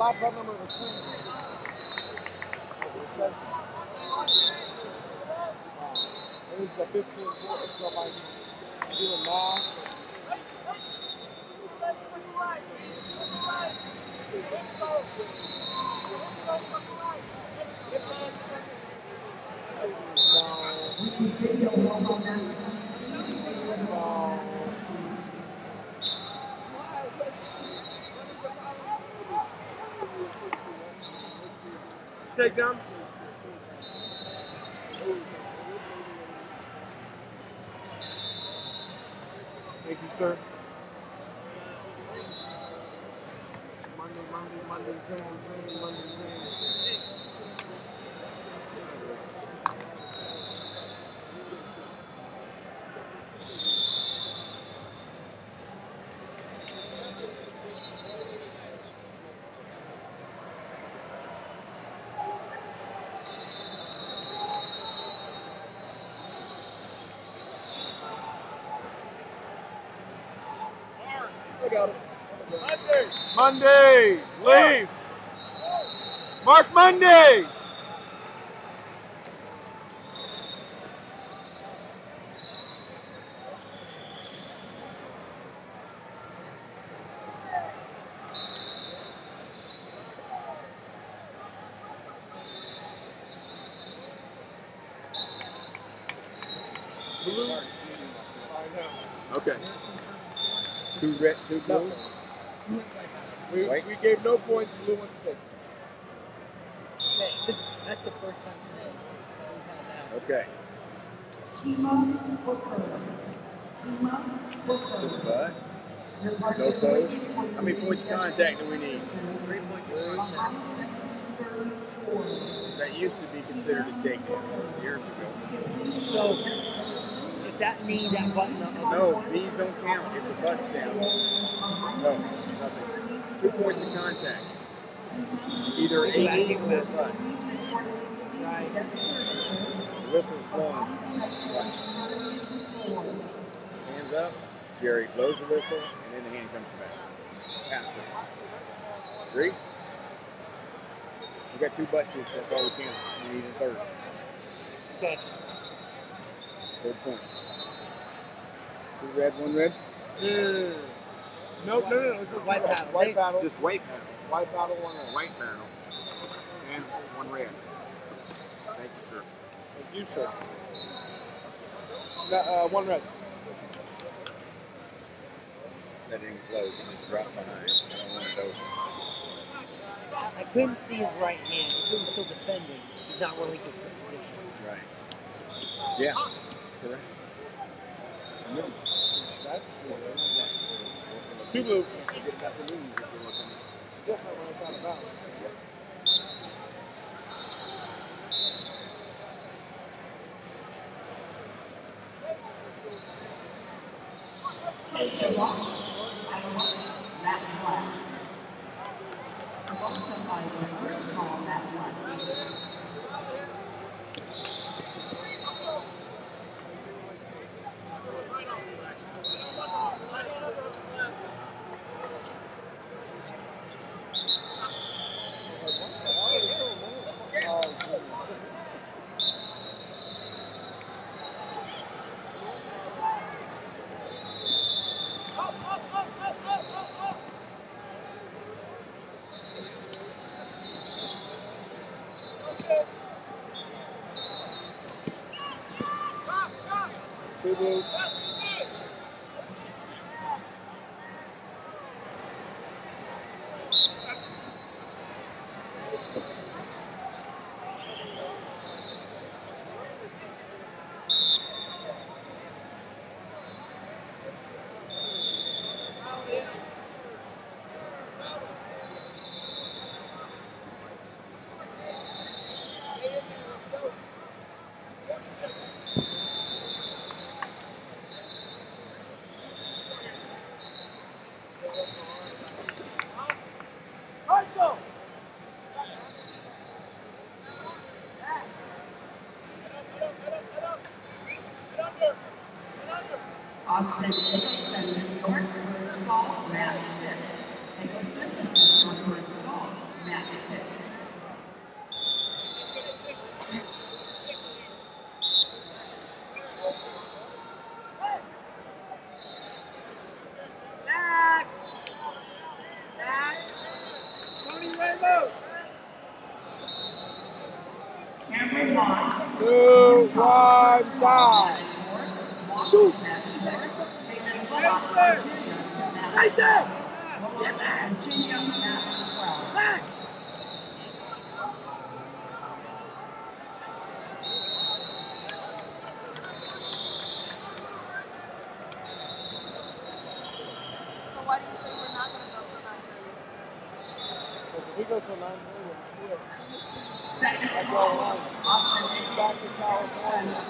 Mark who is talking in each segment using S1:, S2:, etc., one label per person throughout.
S1: last button number was two. And this uh, is a 15 point, so like doing math.
S2: Take down.
S1: Thank you, sir. Monday, Monday, Monday, Zan, Zan, Monday, got it.
S2: Monday, leave. Mark Monday.
S1: Blue. I know.
S3: Okay. Two red, two blue.
S1: We,
S3: Right.
S1: we gave no points. Blue wants to take.
S4: Okay, That's the first time today. we've had that.
S3: Okay.
S5: Kima Booker. Kima Booker.
S3: No
S5: participation
S3: How many points contact do we need?
S4: Three point two.
S5: Behind section 34.
S3: That used to be considered a takedown years ago.
S4: So if that knee, that button up,
S3: No, knees don't count if the butt's down. No, nothing. Two points of contact. Either a knee or butt.
S4: right?
S3: Whistle's blown. Hands up. Jerry blows the whistle, and then the hand comes back. After. Agree? We got two butt chicks. That's all we can. We need a third.
S4: Okay.
S3: Third point. Two red, one red.
S1: No, no, no, no. It's just
S4: White
S1: red.
S4: battle.
S1: White
S4: They-
S1: battle.
S3: Just white panel.
S1: White battle, one red.
S3: White panel. And one red. Thank you, sir.
S1: Thank you, sir. No, uh, one red.
S3: That didn't close. It just dropped behind. I don't want it open.
S4: I couldn't see his right hand. If he was still defending, he's not relinquished the position.
S3: Right. Yeah. Correct. The
S1: two blue.
S3: The
S5: Iowa, Matt Black. Ross of Iowa, first call, Matt
S1: Two blue.
S5: Austin Eggleston, York, first call, Matt six. Eggleston, this is your first call. mat six. Cameron Moss.
S1: Two, one, five.
S5: Moss, mat four. Taylor Bullock, Virginia, to mat
S2: Nice there!
S6: 9:30?
S1: If we go for nine million.
S5: Second. Austin
S1: Back to California.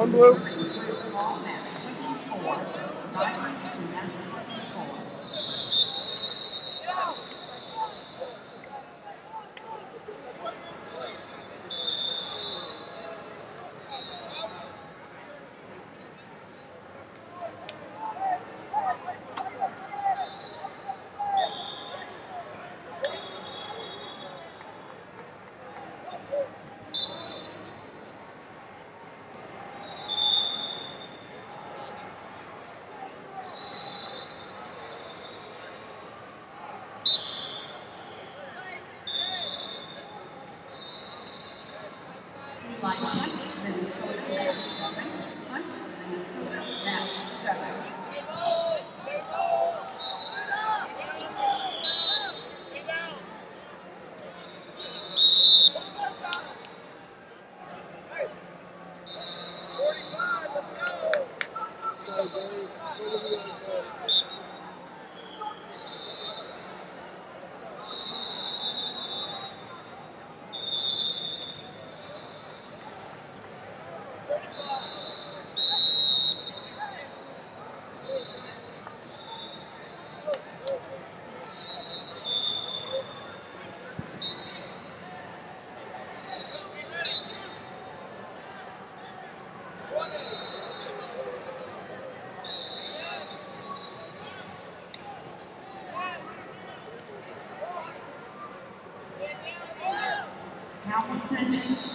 S1: One blue.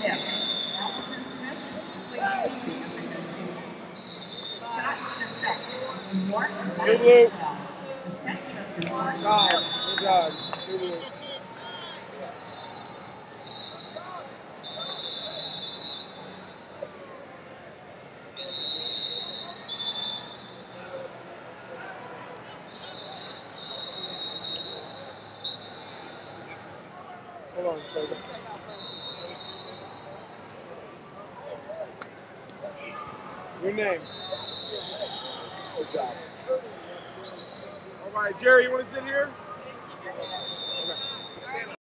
S5: Smith. Hamilton Smith plays safety for team. Scott New York, mat
S1: Good blue.
S5: twelve. DeFex of York.
S1: Good God. Good blue. Hold on a Your name. Good job.
S2: All right, Jerry, you want to sit here?